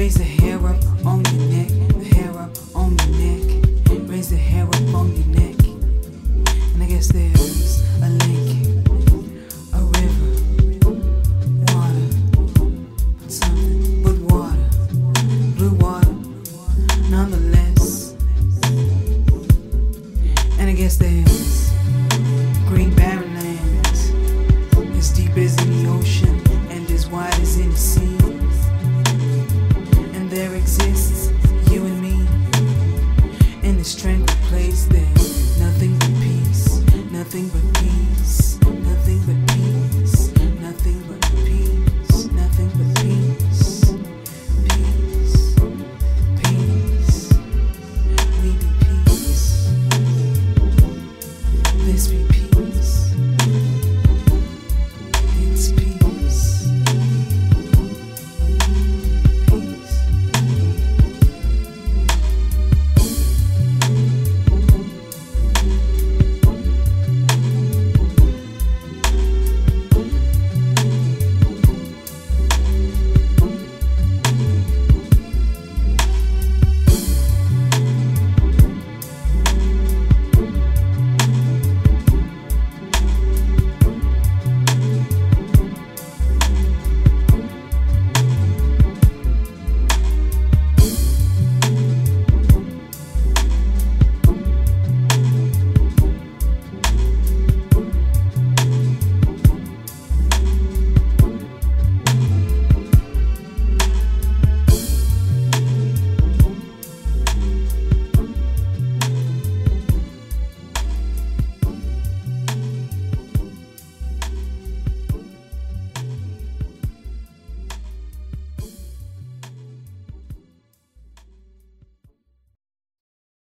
Raise the hair up on your neck, the hair up on your neck. Raise the hair up on your neck. And I guess there's a lake, a river, water, but water, blue water, nonetheless. And I guess there's. place there. Nothing but peace, nothing but peace, nothing but peace.